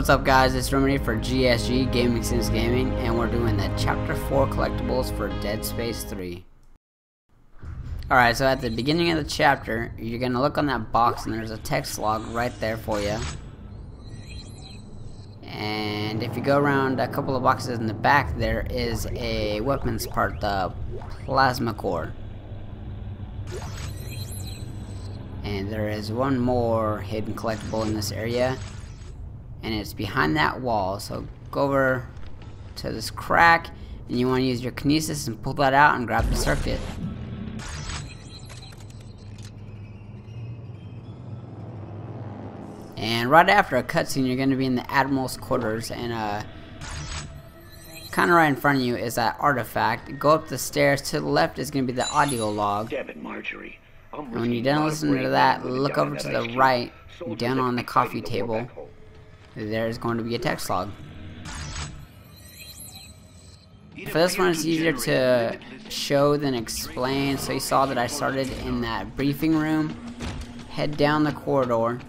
What's up guys, it's Remedy for GSG Gaming Since Gaming and we're doing the Chapter 4 collectibles for Dead Space 3. Alright, so at the beginning of the chapter, you're going to look on that box and there's a text log right there for you. And if you go around a couple of boxes in the back, there is a weapons part, the plasma core. And there is one more hidden collectible in this area and it's behind that wall. So go over to this crack and you want to use your kinesis and pull that out and grab the circuit. And right after a cutscene you're going to be in the Admiral's quarters and uh kind of right in front of you is that artifact. Go up the stairs to the left is going to be the audio log. Marjorie. and when you're done listening to that look over to the right down on the coffee table there's going to be a text log. For this one, it's easier to show than explain. So you saw that I started in that briefing room, head down the corridor,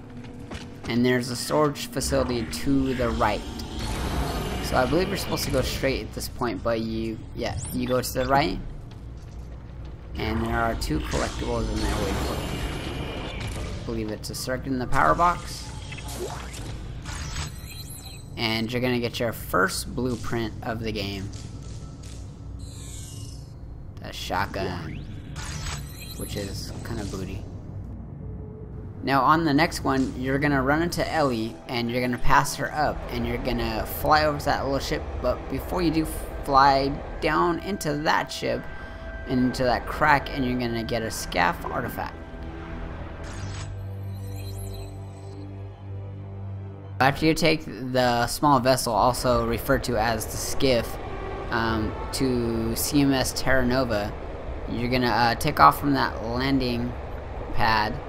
and there's a storage facility to the right. So I believe you're supposed to go straight at this point, but you, yeah, you go to the right, and there are two collectibles in there waiting for you. I believe it's a circuit in the power box, and you're gonna get your first blueprint of the game. The shotgun, which is kind of booty. Now on the next one, you're gonna run into Ellie and you're gonna pass her up and you're gonna fly over to that little ship, but before you do fly down into that ship, into that crack and you're gonna get a SCAF artifact. After you take the small vessel, also referred to as the skiff, um, to CMS Terra Nova, you're gonna uh, take off from that landing pad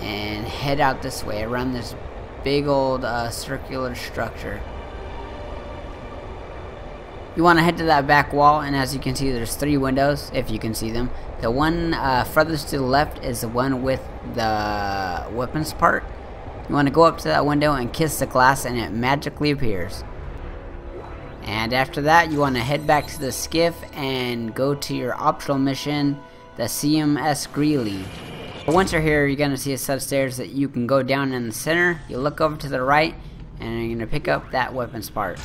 and head out this way around this big old uh, circular structure. You want to head to that back wall, and as you can see, there's three windows, if you can see them. The one uh, furthest to the left is the one with the weapons part you want to go up to that window and kiss the glass and it magically appears. And after that, you want to head back to the skiff and go to your optional mission, the CMS Greely. Once you're here, you're going to see a set of stairs that you can go down in the center. You look over to the right, and you're going to pick up that weapons part.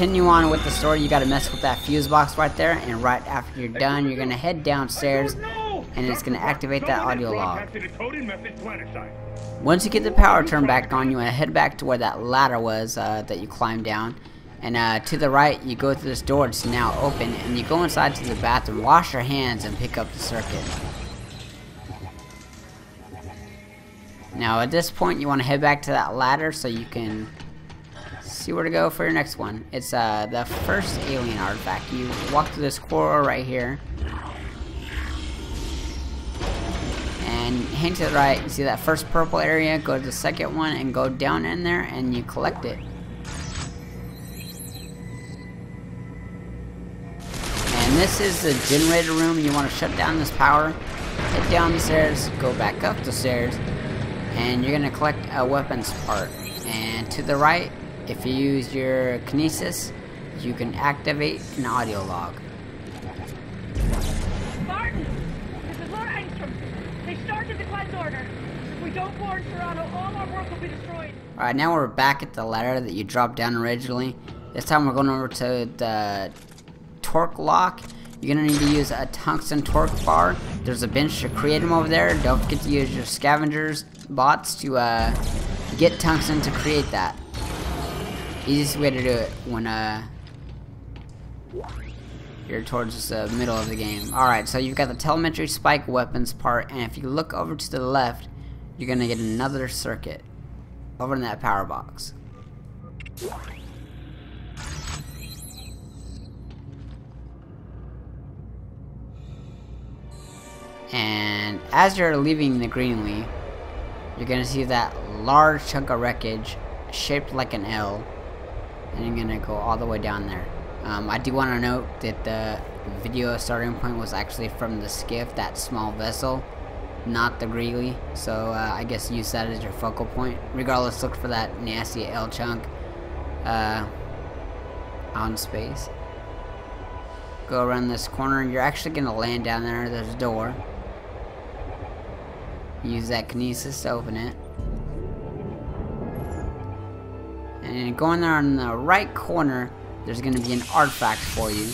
Continue on with the story, you gotta mess with that fuse box right there, and right after you're done, you're gonna head downstairs, and it's gonna activate that audio log. Once you get the power turned back on, you wanna head back to where that ladder was uh, that you climbed down, and uh, to the right, you go through this door, it's now open, and you go inside to the bathroom, wash your hands, and pick up the circuit. Now at this point, you wanna head back to that ladder so you can see where to go for your next one. It's uh, the first alien artifact. You walk through this corridor right here. And hang to the right, you see that first purple area, go to the second one and go down in there and you collect it. And this is the generator room. You want to shut down this power, head down the stairs, go back up the stairs, and you're going to collect a weapons part. And to the right, if you use your kinesis, you can activate an audio log. Martin, this is Lord Engstrom. They started the cleanse order. If we don't warn Toronto, all our work will be destroyed. Alright, now we're back at the ladder that you dropped down originally. This time we're going over to the torque lock. You're gonna need to use a tungsten torque bar. There's a bench to create them over there. Don't forget to use your scavengers bots to uh, get tungsten to create that. Easiest way to do it when uh you're towards the middle of the game. Alright, so you've got the telemetry spike weapons part, and if you look over to the left, you're gonna get another circuit over in that power box. And as you're leaving the Greely, you're gonna see that large chunk of wreckage shaped like an L and I'm gonna go all the way down there. Um, I do want to note that the video starting point was actually from the skiff, that small vessel, not the Greely. So uh, I guess use that as your focal point. Regardless, look for that nasty L chunk uh, on space. Go around this corner. You're actually going to land down there. There's a door. Use that kinesis to open it. And going there on the right corner, there's going to be an artifact for you.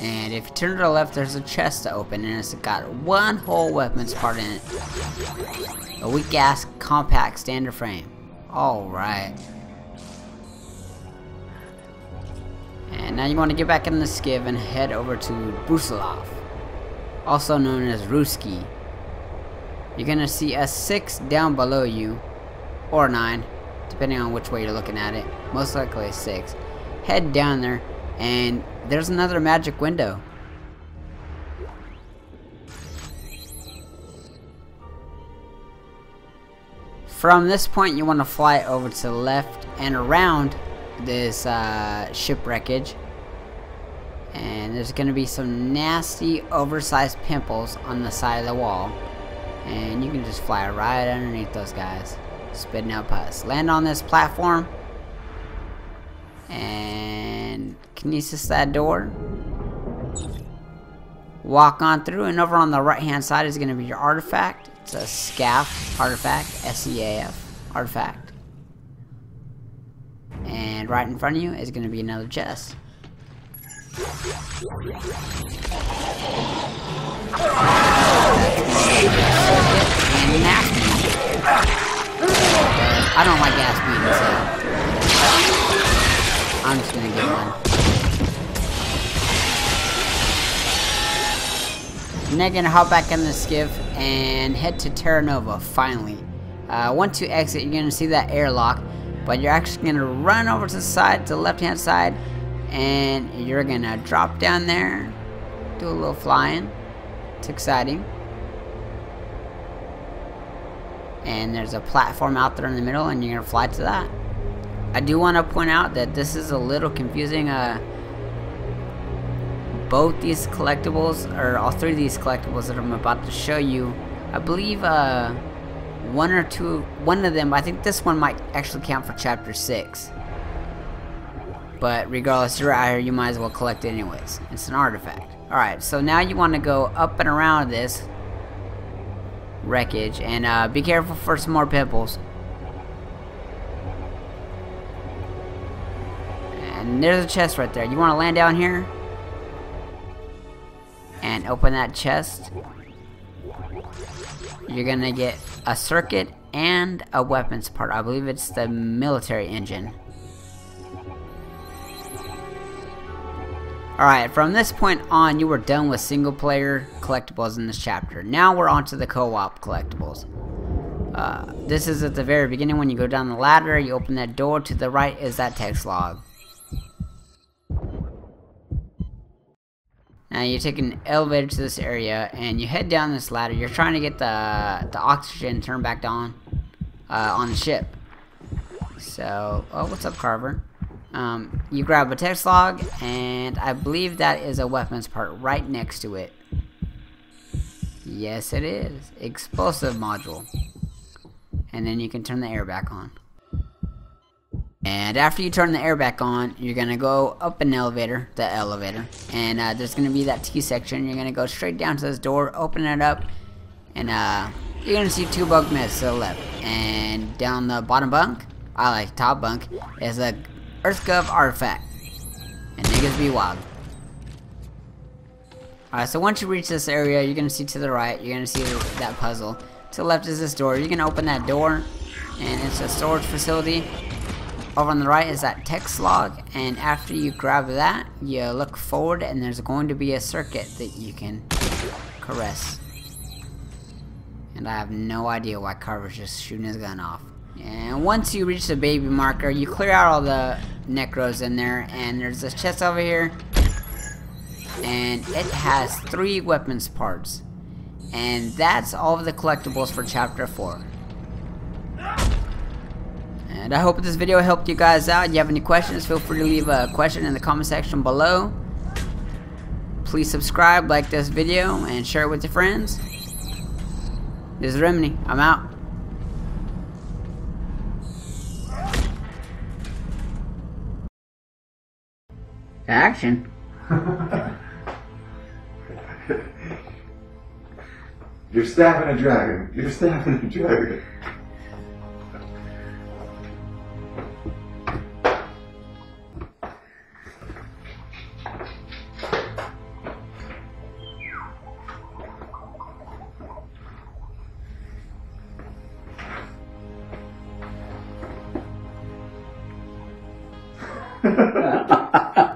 And if you turn to the left, there's a chest to open, and it's got one whole weapons part in it. A weak ass compact standard frame. Alright. And now you want to get back in the skiff and head over to Brusilov, also known as Ruski. You're gonna see a 6 down below you, or 9, depending on which way you're looking at it. Most likely a 6. Head down there, and there's another magic window. From this point, you want to fly over to the left and around this uh, ship wreckage. And there's going to be some nasty, oversized pimples on the side of the wall. And you can just fly right underneath those guys, spitting out pus. Land on this platform. And kinesis that door. Walk on through, and over on the right hand side is going to be your artifact. It's a SCAF artifact, S-E-A-F artifact. And right in front of you is going to be another chest. I don't like ass beating, so I'm just gonna get one. Now gonna hop back in the skiff and head to Terra Nova, finally. Uh, once you exit, you're gonna see that airlock, but you're actually gonna run over to the side, to the left hand side, and you're gonna drop down there, do a little flying. It's exciting. And there's a platform out there in the middle, and you're gonna fly to that. I do want to point out that this is a little confusing. Uh, both these collectibles, or all three of these collectibles that I'm about to show you, I believe uh, one or two, one of them, I think this one might actually count for chapter 6. But regardless, you're out here, you might as well collect it anyways. It's an artifact. Alright, so now you want to go up and around this wreckage, and uh, be careful for some more pimples. And there's a chest right there. You want to land down here? And open that chest. You're going to get a circuit and a weapons part. I believe it's the military engine. Alright, from this point on, you were done with single player collectibles in this chapter. Now we're on to the co-op collectibles. Uh, this is at the very beginning when you go down the ladder, you open that door, to the right is that text log. Now you take an elevator to this area and you head down this ladder. You're trying to get the, the oxygen turned back on uh, on the ship. So, oh, what's up, Carver? Um, you grab a text log, and I believe that is a weapons part right next to it. Yes, it is. Explosive module. And then you can turn the air back on. And after you turn the air back on, you're going to go up an elevator, the elevator. And uh, there's going to be that T section. You're going to go straight down to this door, open it up, and uh, you're going to see two bunk beds to the left. And down the bottom bunk, I like top bunk, is a EarthGov artifact. And niggas be wild. Alright, so once you reach this area, you're gonna see to the right, you're gonna see that puzzle. To the left is this door. You're gonna open that door, and it's a storage facility. Over on the right is that text log, and after you grab that, you look forward, and there's going to be a circuit that you can caress. And I have no idea why Carver's just shooting his gun off. And once you reach the baby marker, you clear out all the necros in there, and there's this chest over here, and it has three weapons parts. And that's all of the collectibles for chapter 4. And I hope this video helped you guys out. If you have any questions, feel free to leave a question in the comment section below. please subscribe, like this video, and share it with your friends. This is Remini. I'm out. Action. You're stabbing a dragon. You're stabbing a dragon. can get it.